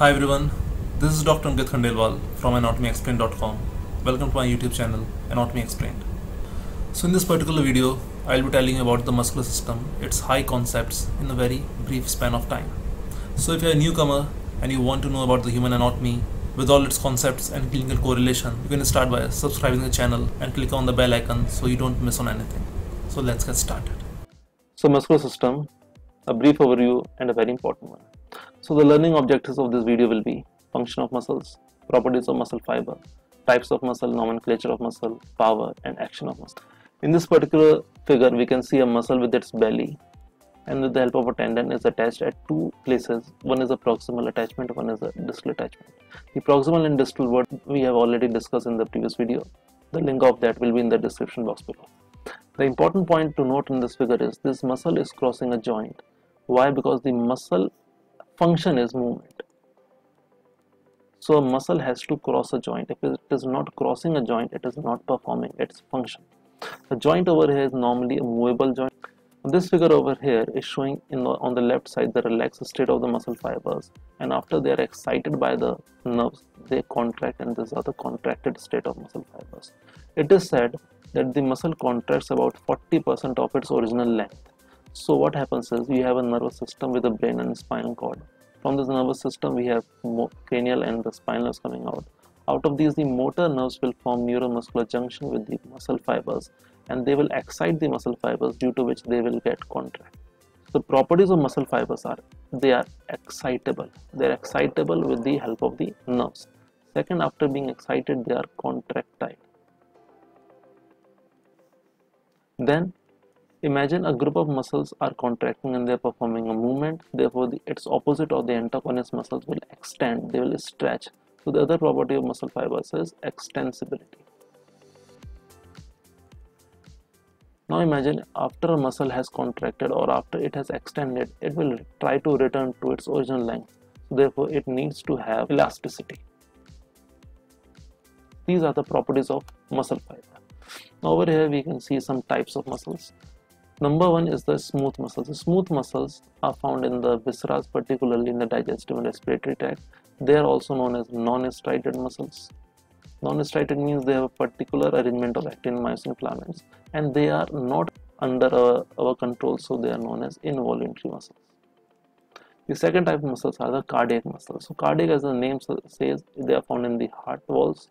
Hi everyone, this is Dr. Ankit Khandelwal from anatomyexplained.com. Welcome to my YouTube channel, Anatomy Explained. So in this particular video, I'll be telling you about the muscular system, its high concepts in a very brief span of time. So if you're a newcomer and you want to know about the human anatomy with all its concepts and clinical correlation, you can start by subscribing the channel and click on the bell icon so you don't miss on anything. So let's get started. So muscular system, a brief overview and a very important one. So the learning objectives of this video will be function of muscles, properties of muscle fiber, types of muscle, nomenclature of muscle, power and action of muscle. In this particular figure we can see a muscle with its belly and with the help of a tendon is attached at two places. One is a proximal attachment, one is a distal attachment. The proximal and distal what we have already discussed in the previous video. The link of that will be in the description box below. The important point to note in this figure is this muscle is crossing a joint. Why? Because the muscle function is movement. So a muscle has to cross a joint. If it is not crossing a joint it is not performing its function. The joint over here is normally a movable joint. This figure over here is showing in the, on the left side the relaxed state of the muscle fibers and after they are excited by the nerves they contract and this is the contracted state of muscle fibers. It is said that the muscle contracts about 40% of its original length so what happens is we have a nervous system with a brain and spinal cord. From this nervous system we have cranial and the spinal nerves coming out. Out of these the motor nerves will form neuromuscular junction with the muscle fibers and they will excite the muscle fibers due to which they will get contract the properties of muscle fibers are they are excitable. They are excitable with the help of the nerves. Second after being excited they are contractile. Then Imagine a group of muscles are contracting and they are performing a movement. Therefore, the, its opposite of the antagonist muscles will extend, they will stretch. So, the other property of muscle fibers is extensibility. Now imagine after a muscle has contracted or after it has extended, it will try to return to its original length. Therefore, it needs to have elasticity. These are the properties of muscle fiber. Now over here we can see some types of muscles. Number one is the smooth muscles. The smooth muscles are found in the viscera, particularly in the digestive and respiratory tract. They are also known as non-striated muscles. Non-striated means they have a particular arrangement of actin myosin filaments and they are not under our, our control so they are known as involuntary muscles. The second type of muscles are the cardiac muscles. So cardiac as the name says they are found in the heart walls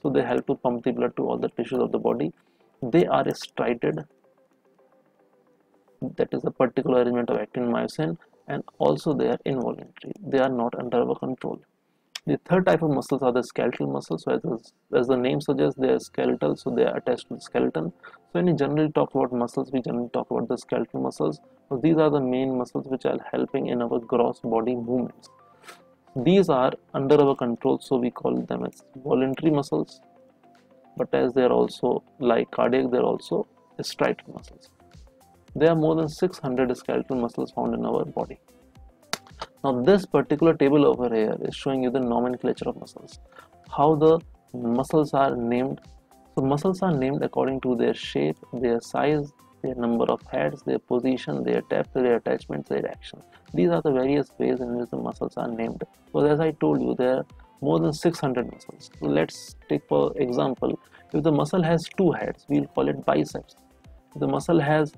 so they help to pump the blood to all the tissues of the body. They are striated that is a particular arrangement of actin myosin and also they are involuntary. They are not under our control. The third type of muscles are the skeletal muscles. So as, as the name suggests they are skeletal so they are attached to the skeleton. So when we generally talk about muscles we generally talk about the skeletal muscles. So these are the main muscles which are helping in our gross body movements. These are under our control so we call them as voluntary muscles. But as they are also like cardiac they are also striated muscles there are more than 600 skeletal muscles found in our body. Now this particular table over here is showing you the nomenclature of muscles. How the muscles are named. So muscles are named according to their shape, their size, their number of heads, their position, their depth, their attachments, their action. These are the various ways in which the muscles are named. So as I told you, there are more than 600 muscles. So let's take for example, if the muscle has two heads, we'll call it biceps. If the muscle has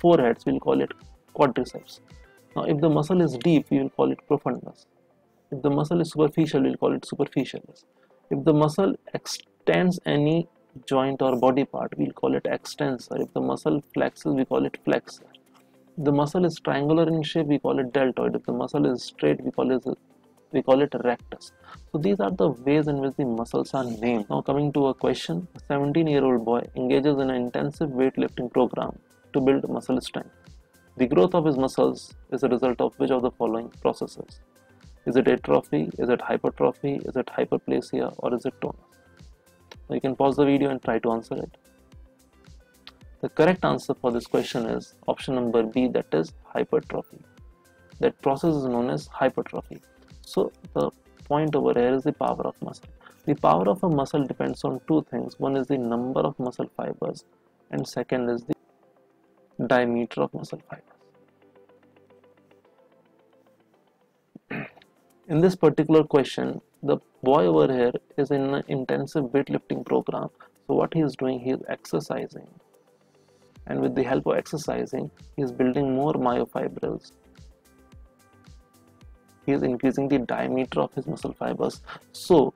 four heads we'll call it quadriceps. Now if the muscle is deep we will call it profundus if the muscle is superficial we'll call it superficialis if the muscle extends any joint or body part we'll call it extensor. If the muscle flexes we call it flexor. If the muscle is triangular in shape we call it deltoid. If the muscle is straight we call it we call it rectus. So these are the ways in which the muscles are named. Now coming to a question a 17 year old boy engages in an intensive weightlifting program to build muscle strength. The growth of his muscles is a result of which of the following processes? Is it atrophy? Is it hypertrophy? Is it hyperplasia? Or is it tonus? Now you can pause the video and try to answer it. The correct answer for this question is option number B that is hypertrophy. That process is known as hypertrophy. So the point over here is the power of muscle. The power of a muscle depends on two things. One is the number of muscle fibers and second is the diameter of muscle fibers. in this particular question the boy over here is in an intensive weightlifting program. So what he is doing he is exercising. And with the help of exercising he is building more myofibrils. He is increasing the diameter of his muscle fibers. So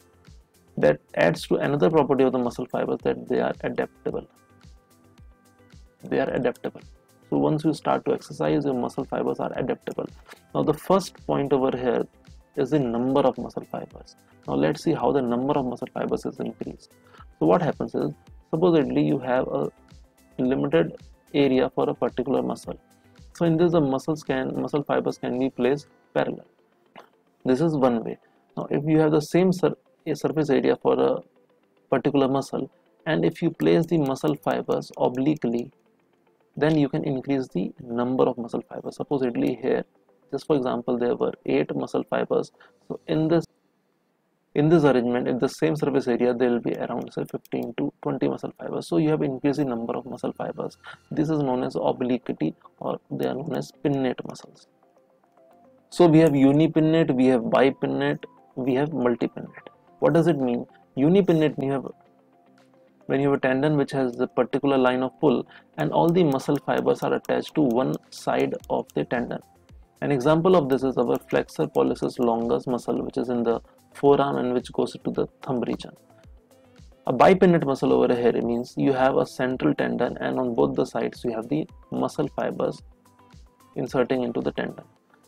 that adds to another property of the muscle fibers that they are adaptable. They are adaptable so once you start to exercise your muscle fibers are adaptable. Now the first point over here is the number of muscle fibers. Now let's see how the number of muscle fibers is increased. So what happens is supposedly you have a limited area for a particular muscle. So in this the muscles can muscle fibers can be placed parallel. This is one way. Now if you have the same sur surface area for a particular muscle and if you place the muscle fibers obliquely then you can increase the number of muscle fibers. Supposedly here just for example there were eight muscle fibers. So in this in this arrangement in the same surface area there will be around say 15 to 20 muscle fibers. So you have increased the number of muscle fibers. This is known as obliquity or they are known as pinnate muscles. So we have unipinnate we have bipinnate we have multipinnate. What does it mean? Unipinnate you have when you have a tendon which has a particular line of pull and all the muscle fibers are attached to one side of the tendon an example of this is our flexor pollicis longus muscle which is in the forearm and which goes to the thumb region. A bipinnate muscle over here means you have a central tendon and on both the sides you have the muscle fibers inserting into the tendon.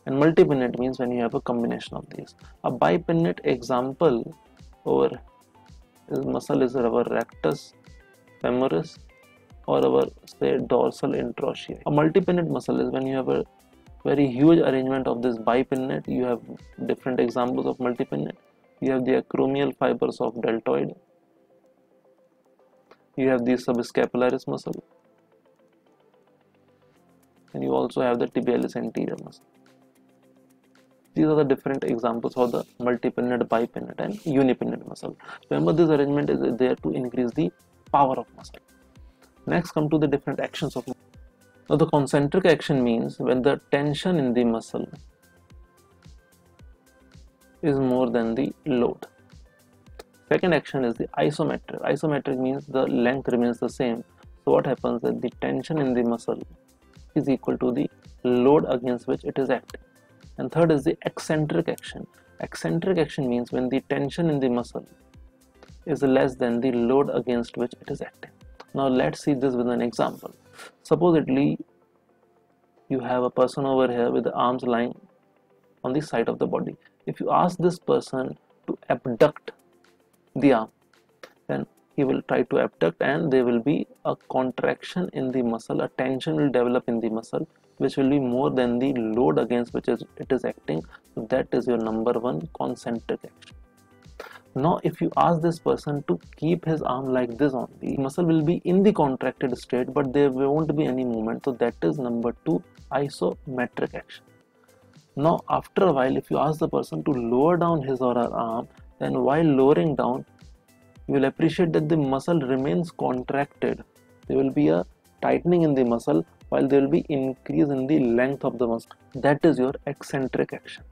And multipinnate means when you have a combination of these. A bipinnate example over this muscle is our rectus femoris or our say dorsal interossei. A multipinnate muscle is when you have a very huge arrangement of this bipinnate you have different examples of multipinnate you have the acromial fibers of deltoid. You have the subscapularis muscle. And you also have the tibialis anterior muscle these are the different examples of the multipinnate bipinnate and unipinnate muscle remember this arrangement is there to increase the power of muscle next come to the different actions of muscle. now the concentric action means when the tension in the muscle is more than the load. Second action is the isometric. Isometric means the length remains the same. So what happens that the tension in the muscle is equal to the load against which it is acting. And third is the eccentric action. Eccentric action means when the tension in the muscle is less than the load against which it is acting. Now let's see this with an example supposedly you have a person over here with the arms lying on the side of the body if you ask this person to abduct the arm then he will try to abduct and there will be a contraction in the muscle a tension will develop in the muscle which will be more than the load against which is, it is acting that is your number one concentric action. Now if you ask this person to keep his arm like this only muscle will be in the contracted state but there won't be any movement. So that is number two isometric action. Now after a while if you ask the person to lower down his or her arm then while lowering down you will appreciate that the muscle remains contracted. There will be a tightening in the muscle while there will be increase in the length of the muscle that is your eccentric action.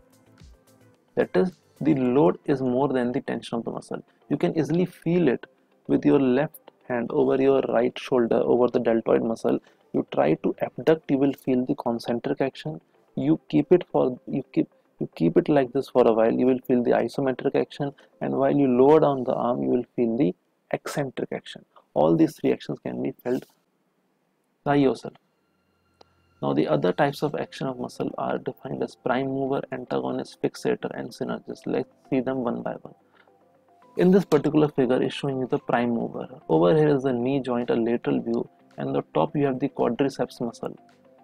That is the load is more than the tension of the muscle. You can easily feel it with your left hand over your right shoulder over the deltoid muscle. You try to abduct you will feel the concentric action. You keep it for you keep you keep it like this for a while. You will feel the isometric action and while you lower down the arm you will feel the eccentric action. All these three actions can be felt by yourself now the other types of action of muscle are defined as prime mover, antagonist, fixator and synergist. Let's see them one by one. In this particular figure is showing you the prime mover. Over here is the knee joint, a lateral view and the top you have the quadriceps muscle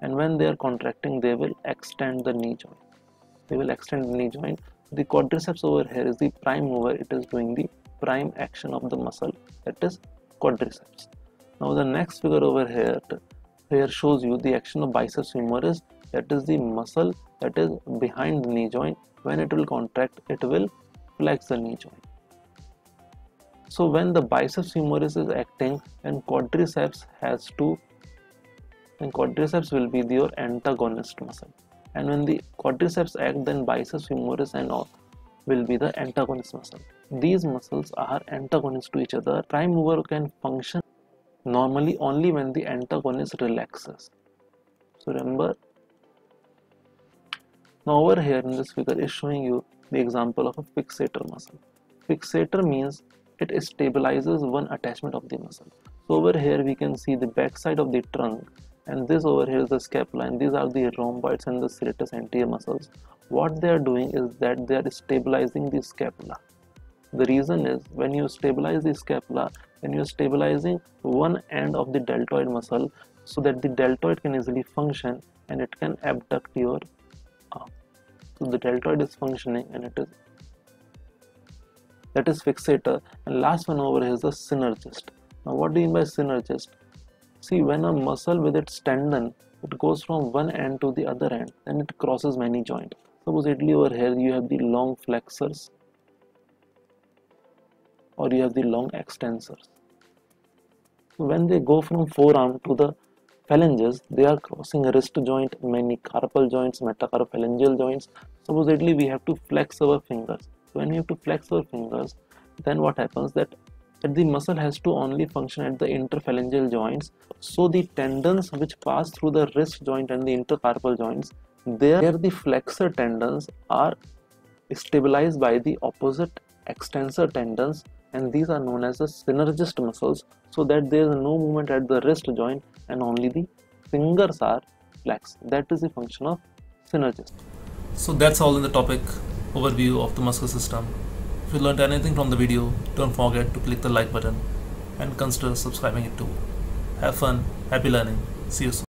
and when they are contracting they will extend the knee joint. They will extend the knee joint. The quadriceps over here is the prime mover. It is doing the prime action of the muscle that is quadriceps. Now the next figure over here here shows you the action of biceps femoris that is the muscle that is behind the knee joint when it will contract it will flex the knee joint so when the biceps femoris is acting then quadriceps has to then quadriceps will be your antagonist muscle and when the quadriceps act then biceps femoris and will be the antagonist muscle. These muscles are antagonists to each other. Prime mover can function normally only when the antagonist relaxes. So remember, now over here in this figure is showing you the example of a fixator muscle. Fixator means it stabilizes one attachment of the muscle. So over here we can see the backside of the trunk and this over here is the scapula and these are the rhomboids and the serratus anterior muscles what they are doing is that they are stabilizing the scapula the reason is when you stabilize the scapula when you are stabilizing one end of the deltoid muscle so that the deltoid can easily function and it can abduct your arm. So the deltoid is functioning and it is that is fixator. And last one over is the synergist. Now what do you mean by synergist? See, when a muscle with its tendon, it goes from one end to the other end, then it crosses many joints. Supposedly over here you have the long flexors or you have the long extensors. So when they go from forearm to the phalanges, they are crossing wrist joint, many carpal joints, metacarpophalangeal joints. Supposedly we have to flex our fingers. So when we have to flex our fingers, then what happens that the muscle has to only function at the interphalangeal joints so the tendons which pass through the wrist joint and the intercarpal joints there the flexor tendons are stabilized by the opposite extensor tendons and these are known as the synergist muscles so that there is no movement at the wrist joint and only the fingers are flexed that is the function of synergist so that's all in the topic overview of the muscle system if you learned anything from the video, don't forget to click the like button and consider subscribing it too. Have fun, happy learning, see you soon.